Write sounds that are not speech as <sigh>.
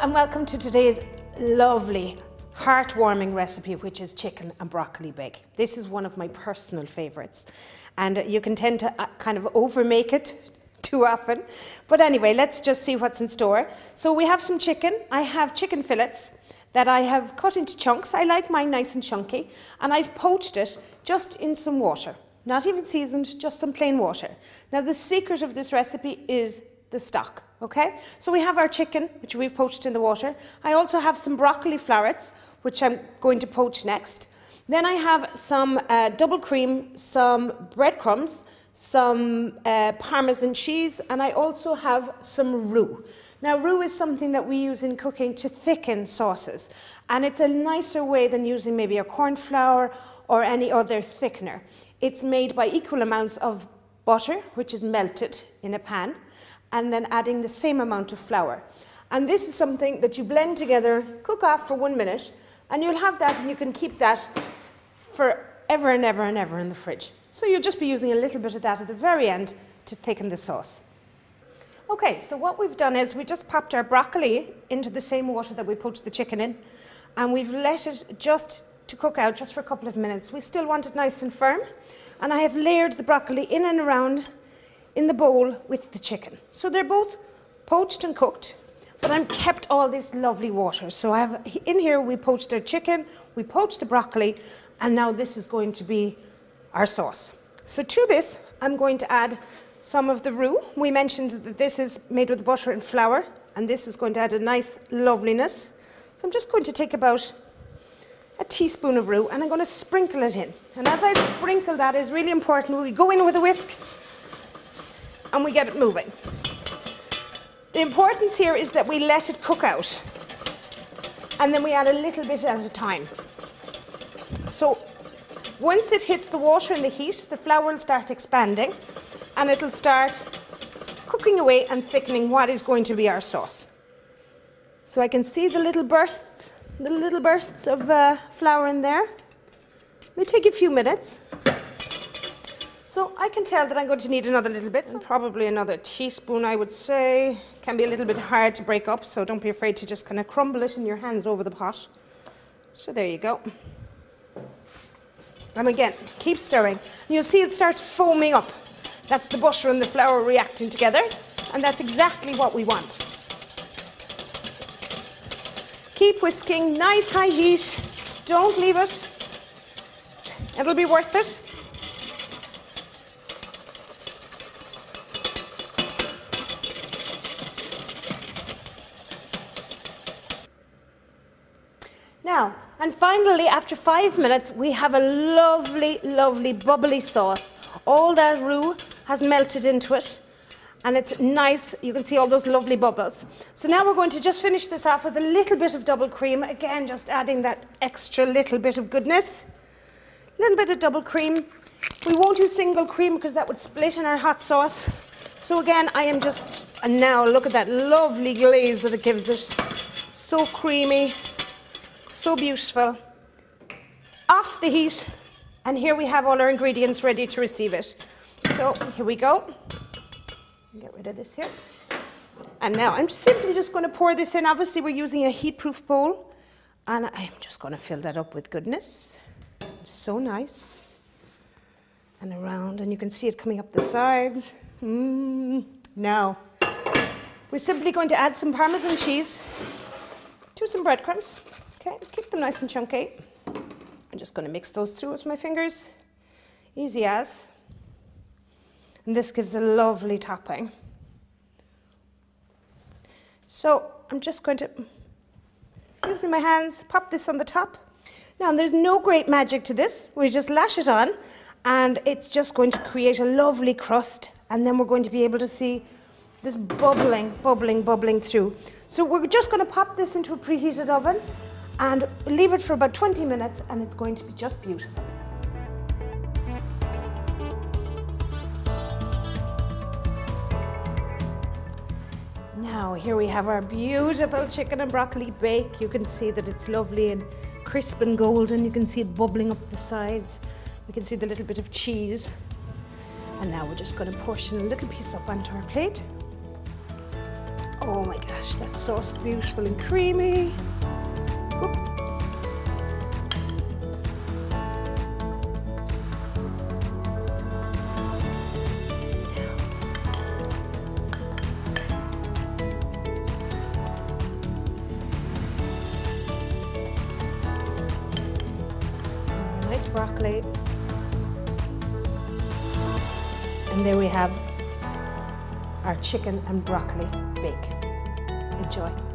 And welcome to today's lovely heartwarming recipe which is chicken and broccoli bake. This is one of my personal favourites and you can tend to uh, kind of overmake it <laughs> too often. But anyway, let's just see what's in store. So we have some chicken. I have chicken fillets that I have cut into chunks. I like mine nice and chunky and I've poached it just in some water. Not even seasoned, just some plain water. Now the secret of this recipe is the stock. Okay, so we have our chicken, which we've poached in the water. I also have some broccoli florets, which I'm going to poach next. Then I have some uh, double cream, some breadcrumbs, some uh, parmesan cheese, and I also have some roux. Now, roux is something that we use in cooking to thicken sauces, and it's a nicer way than using maybe a corn flour or any other thickener. It's made by equal amounts of butter, which is melted in a pan, and then adding the same amount of flour. And this is something that you blend together, cook off for one minute, and you'll have that and you can keep that for ever and ever and ever in the fridge. So you'll just be using a little bit of that at the very end to thicken the sauce. Okay, so what we've done is we just popped our broccoli into the same water that we poached the chicken in, and we've let it just to cook out just for a couple of minutes. We still want it nice and firm, and I have layered the broccoli in and around in the bowl with the chicken. So they're both poached and cooked, but I'm kept all this lovely water. So I have in here we poached our chicken, we poached the broccoli, and now this is going to be our sauce. So to this, I'm going to add some of the roux. We mentioned that this is made with butter and flour, and this is going to add a nice loveliness. So I'm just going to take about a teaspoon of roux and I'm going to sprinkle it in. And as I sprinkle that is really important, we go in with a whisk and we get it moving. The importance here is that we let it cook out and then we add a little bit at a time. So once it hits the water and the heat, the flour will start expanding and it'll start cooking away and thickening what is going to be our sauce. So I can see the little bursts, the little bursts of uh, flour in there. They take a few minutes. So I can tell that I'm going to need another little bit, and probably another teaspoon, I would say. Can be a little bit hard to break up, so don't be afraid to just kind of crumble it in your hands over the pot. So there you go. And again, keep stirring. You'll see it starts foaming up. That's the butter and the flour reacting together, and that's exactly what we want. Keep whisking, nice high heat. Don't leave it. It'll be worth it. Now, and finally, after five minutes, we have a lovely, lovely bubbly sauce. All that roux has melted into it and it's nice. You can see all those lovely bubbles. So now we're going to just finish this off with a little bit of double cream. Again, just adding that extra little bit of goodness. A little bit of double cream. We won't use single cream because that would split in our hot sauce. So again, I am just, and now look at that lovely glaze that it gives it. So creamy, so beautiful. Off the heat, and here we have all our ingredients ready to receive it. So here we go. Get rid of this here. And now I'm simply just going to pour this in. Obviously, we're using a heat-proof bowl. And I'm just going to fill that up with goodness. It's so nice. And around, and you can see it coming up the sides. Mm. Now, we're simply going to add some Parmesan cheese to some breadcrumbs. Okay, keep them nice and chunky. I'm just going to mix those through with my fingers. Easy as. And this gives a lovely topping. So I'm just going to, using my hands, pop this on the top. Now there's no great magic to this. We just lash it on and it's just going to create a lovely crust and then we're going to be able to see this bubbling, bubbling, bubbling through. So we're just going to pop this into a preheated oven and leave it for about 20 minutes and it's going to be just beautiful. Now here we have our beautiful chicken and broccoli bake. You can see that it's lovely and crisp and golden. You can see it bubbling up the sides. We can see the little bit of cheese. And now we're just going to portion a little piece up onto our plate. Oh my gosh, that sauce is beautiful and creamy. Broccoli. And there we have our chicken and broccoli bake. Enjoy.